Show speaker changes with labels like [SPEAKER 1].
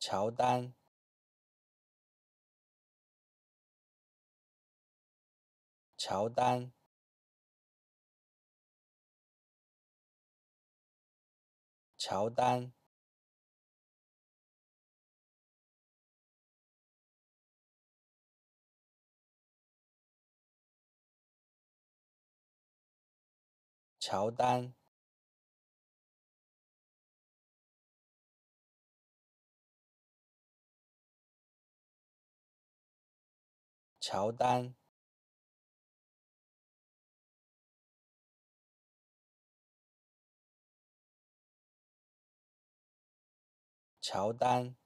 [SPEAKER 1] 乔丹，乔丹，乔丹，乔丹。乔丹，乔丹。